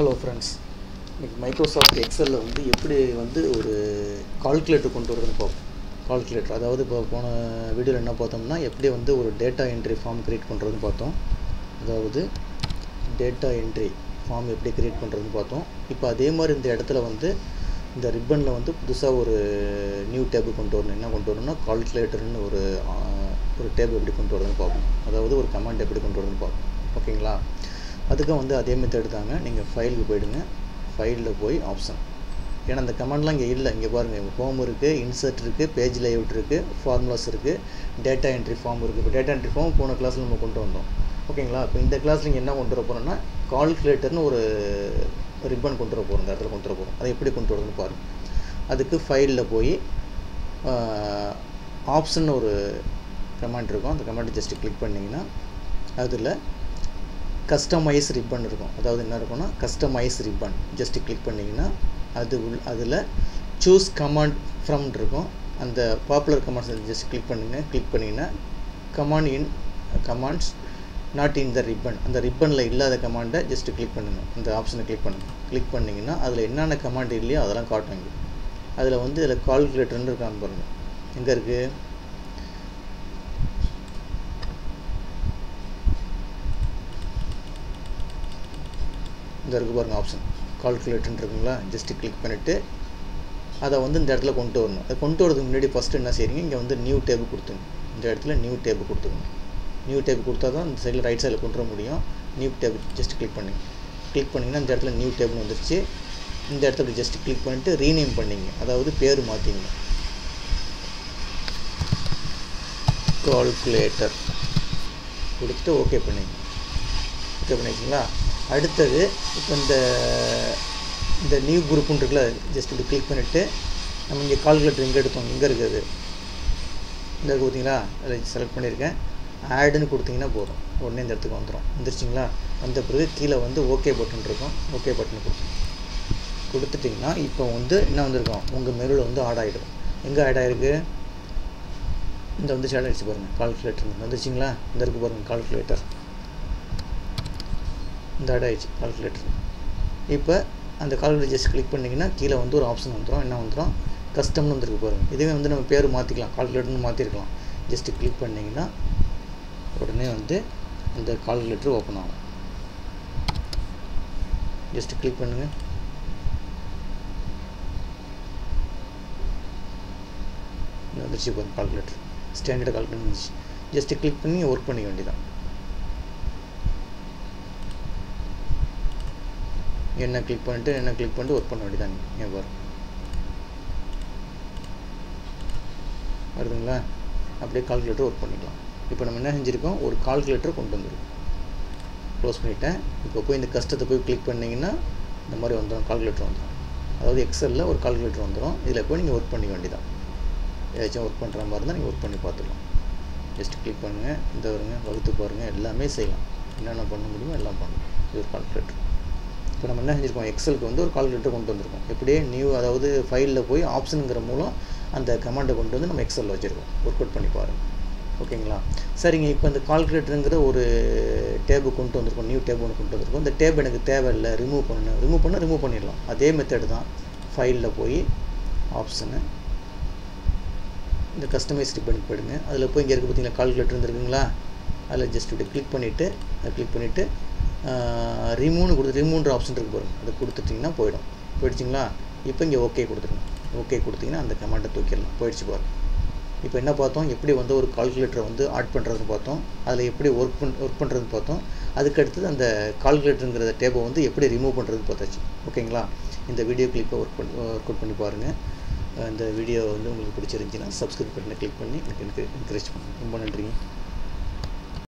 Hello friends இன்றைக்கி Microsoft எக்ஸலில் வந்து எப்படி வந்து ஒரு கால்குலேட்டர் கொண்டு வரதுன்னு பார்ப்போம். கால்குலேட்டர் அதாவது இப்போ போன வீடியோவில் என்ன பார்த்தோம்னா எப்படி வந்து ஒரு டேட்டா என்ட்ரி ஃபார்ம் க்ரியேட் பண்ணுறதுன்னு பார்த்தோம். அதாவது டேட்டா என்ட்ரி ஃபார்ம் எப்படி க்ரியேட் பண்ணுறதுன்னு பார்த்தோம். இப்போ அதே மாதிரி இந்த இடத்துல வந்து இந்த ரிப்பனில் வந்து புதுசாக ஒரு நியூ டேபு கொண்டு வரணும். என்ன கொண்டு வரணும்னா கால்குலேட்டர்னு ஒரு ஒரு டேப் எப்படி கொண்டு வரதுன்னு பார்ப்போம். அதாவது ஒரு கமாண்ட் எப்படி கொண்டு வரதுன்னு பார்ப்போம். ஓகேங்களா அதுக்கும் வந்து அதே மெத்தட் தாங்க நீங்கள் ஃபைலுக்கு போயிடுங்க. ஃபைலில் போய் ஆப்ஷன் ஏன்னா அந்த கமெண்ட்லாம் இங்கே இல்லை. இங்கே பாருங்கள் ஹோம் இருக்குது இன்சர்ட் இருக்குது பேஜ் லேஅவுட் இருக்குது ஃபார்முலாஸ் இருக்குது டேட்டா என்ட்ரி ஃபார்ம் இருக்குது இப்போ டேட்டா என்ட்ரி ஃபார்ம் போன கிளாஸில் நம்ம கொண்டு வந்தோம். ஓகேங்களா இப்போ இந்த கிளாஸில் நீங்கள் என்ன கொண்டு வர போகிறோம்னா கால்குலேட்டர்னு ஒரு ரிப்பன் கொண்டு வர போகிறோம் இந்த இடத்துல கொண்டு வர போகிறோம் அதை எப்படி கொண்டு வரதுன்னு பாருங்கள் அதுக்கு ஃபைலில் போய் ஆப்ஷன் ஒரு கமெண்ட் இருக்கும். அந்த கமெண்ட் ஜஸ்ட் கிளிக் பண்ணிங்கன்னா அதில் கஸ்டமைஸ் ரிப்பன் இருக்கும். அதாவது என்ன இருக்கும்னா கஸ்டமைஸ் ரிப்பன் ஜஸ்ட் கிளிக் பண்ணிங்கன்னா அது உள் அதில் சூஸ் கமாண்ட் ஃப்ரம் இருக்கும். அந்த பாப்புலர் கமாண்ட்ஸ் ஜஸ்ட் கிளிக் பண்ணுங்கள் கிளிக் பண்ணிங்கன்னா command in commands not in the ribbon அந்த ரிப்பனில் இல்லாத கமாண்டை ஜஸ்ட் கிளிக் பண்ணுங்கள் அந்த ஆப்ஷனை கிளிக் பண்ணுங்கள் கிளிக் பண்ணிங்கன்னா அதில் என்னென்ன கமாண்ட் இல்லையோ அதெல்லாம் காட்டுங்க அதில் வந்து இதில் கால்குலேட்டர்னு இருக்கான்னு பாருங்கள் எங்கே இருக்குது இந்த இருக்குது பாருங்கள் ஆப்ஷன் கால்குலேட்டர்னு இருக்குங்களா? ஜஸ்ட் கிளிக் பண்ணிவிட்டு அதை வந்து இந்த இடத்துல கொண்டு வரணும். அதை கொண்டு வரதுக்கு முன்னாடி ஃபஸ்ட்டு என்ன செய்றீங்க? இங்கே வந்து நியூ டேபிள் கொடுத்துங்க இந்த இடத்துல நியூ டேபிள் கொடுத்துக்கணும் நியூ டேபிள் கொடுத்தா தான் இந்த சைடில் ரைட் சைடில் கொண்டு வர முடியும். நியூ டேபிள் ஜஸ்ட் கிளிக் பண்ணுங்க. கிளிக் பண்ணிங்கன்னா இந்த இடத்துல நியூ டேபிள் வந்துருச்சு. இந்த இடத்துல ஜஸ்ட் கிளிக் பண்ணிவிட்டு ரீநேம் பண்ணிங்க. அதாவது பேர் மாற்றிங்க கால்குலேட்டர் கொடுத்துட்டு ஓகே பண்ணிங்க. ஓகே பண்ணிச்சிங்களா அடுத்தது இப்போ இந்த இந்த நியூ குரூப்புன்னு இருக்குல்ல ஜஸ்ட் இப்படி கிளிக் பண்ணிவிட்டு நம்ம இங்கே கால்குலேட்டர் எங்கே எடுத்தோம் எங்கே இருக்குது. இந்த இருக்குது பார்த்தீங்களா அதில் செலக்ட் பண்ணியிருக்கேன். ஆடுன்னு கொடுத்தீங்கன்னா போதும். உடனே இந்த இடத்துக்கு வந்துடும் வந்துருச்சிங்களா? வந்த பிறகு கீழே வந்து ஓகே பட்டன் இருக்கும். ஓகே பட்டன் கொடுக்கும் கொடுத்துட்டிங்கன்னா இப்போ வந்து என்ன வந்திருக்கோம்? உங்கள் மெனுவில் வந்து ஆட் ஆகிடும் எங்கே ஆட் ஆகிருக்கு இந்த வந்து ஆட் ஆகிடுச்சு பாருங்கள் கால்குலேட்டர் வந்துருச்சிங்களா? இந்த இருக்கு பாருங்கள் கால்குலேட்டர் இந்த ஆட் ஆயிடுச்சு கால்குலேட்டர் இப்போ அந்த கால்குலேட்டர் ஜஸ்ட் கிளிக் பண்ணிங்கன்னா கீழே வந்து ஒரு ஆப்ஷன் வந்துடும் என்ன வந்துடும் கஸ்டம்னு வந்துருக்கு பாருங்கள் இதுவே வந்து நம்ம பேர் மாற்றிக்கலாம் கால்குலேட்டர்னு மாற்றிருக்கலாம் ஜஸ்ட்டு கிளிக் பண்ணிங்கன்னா உடனே வந்து அந்த கால்குலேட்டர் ஓப்பன் ஆகும். ஜஸ்ட் கிளிக் பண்ணுங்கள் வந்துருச்சு பாருங்க கால்குலேட்டர் ஸ்டாண்டர்ட் கால்குலேட்டர் வந்துச்சு ஜஸ்ட்டு கிளிக் பண்ணி ஒர்க் பண்ணிக்க வேண்டியதான் என்ன கிளிக் பண்ணிட்டு என்ன கிளிக் பண்ணிட்டு ஒர்க் பண்ண வேண்டியதான் ஏன் வருதுங்களா? அப்படியே கால்குலேட்டர் ஒர்க் பண்ணிக்கலாம். இப்போ நம்ம என்ன செஞ்சுருக்கோம்? ஒரு கால்குலேட்டர் கொண்டு வந்துருக்கோம். க்ளோஸ் பண்ணிட்டேன். இப்போ போய் இந்த கஷ்டத்தை போய் கிளிக் பண்ணிங்கன்னா இந்த மாதிரி வந்துடும் கால்குலேட்டர் வந்துடும் அதாவது எக்ஸலில் ஒரு கால்குலேட்டர் வந்துடும் இதில் போய் நீங்கள் ஒர்க் பண்ணிக்க வேண்டியதான் ஏதாச்சும் ஒர்க் பண்ணுற மாதிரி இருந்தால் நீங்கள் ஒர்க் பண்ணி பார்த்துக்கலாம். ஜஸ்ட் கிளிக் பண்ணுங்கள் இந்த வருங்க வகுத்து பாருங்கள் எல்லாமே செய்யலாம். என்னென்ன பண்ண முடியுமோ எல்லாம் பண்ணலாம். இது ஒரு கால்குலேட்டர் இப்போ நம்ம என்ன செஞ்சுருக்கோம்? எக்ஸலுக்கு வந்து ஒரு கால்குலேட்டர் கொண்டு வந்திருக்கோம். எப்படியே நியூ அதாவது ஃபைலில் போய் ஆப்ஷனுங்கிற மூலம் அந்த கமாண்டை கொண்டு வந்து நம்ம எக்ஸலில் வச்சுருக்கோம். ஒர்க் அவுட் பண்ணி பாருங்கள் ஓகேங்களா? சரிங்க. இப்போ இந்த கால்குலேட்டருங்கிற ஒரு டேபு கொண்டு வந்திருக்கோம். நியூ டேபு ஒன்று கொண்டு வந்திருக்கோம். இந்த டேப் எனக்கு தேவையில்லை. ரிமூவ் பண்ணணும். ரிமூவ் பண்ணால் ரிமூவ் பண்ணிடலாம். அதே மெத்தடு தான் ஃபைலில் போய் ஆப்ஷனு இந்த கஸ்டமைஸ் பண்ணி போயிடுங்க. அதில் போய் இங்கே இருக்குது பார்த்தீங்களா கால்குலேட்டர் இருந்துருக்குங்களா அதில் ஜஸ்ட் இப்படி கிளிக் பண்ணிவிட்டு அதை கிளிக் பண்ணிவிட்டு ரிமூவ்னு கொடுத்து ரிமூவ்ன்ற ஆப்ஷன் இருக்குது பாருங்க. அதை கொடுத்துட்டிங்கன்னா போயிடும். போயிடுச்சிங்களா? இப்போ இங்கே ஓகே கொடுத்துருங்க. ஓகே கொடுத்தீங்கன்னா அந்த கமாண்டை தூக்கிடலாம். போயிடுச்சு பாரு இப்போ என்ன பார்த்தோம்? எப்படி வந்து ஒரு கால்குலேட்டரை வந்து ஆட் பண்ணுறதுன்னு பார்த்தோம். அதில் எப்படி ஒர்க் பண் ஒர்க் பண்ணுறதுன்னு பார்த்தோம். அதுக்கு அடுத்தது அந்த கால்குலேட்டருங்கிற டேபை வந்து எப்படி ரிமூவ் பண்ணுறதுன்னு பார்த்தாச்சு. ஓகேங்களா இந்த வீடியோ கிளிப்பை ஒர்க் பண்ணி ஒர்க் அவுட் பண்ணி பாருங்கள் இந்த வீடியோ வந்து உங்களுக்கு பிடிச்சிருந்துச்சின்னா சப்ஸ்கிரைப் பட்டனை கிளிக் பண்ணி எனக்கு எனக்கு என்கரேஜ் பண்ணுங்கள் ரொம்ப நன்றிங்க.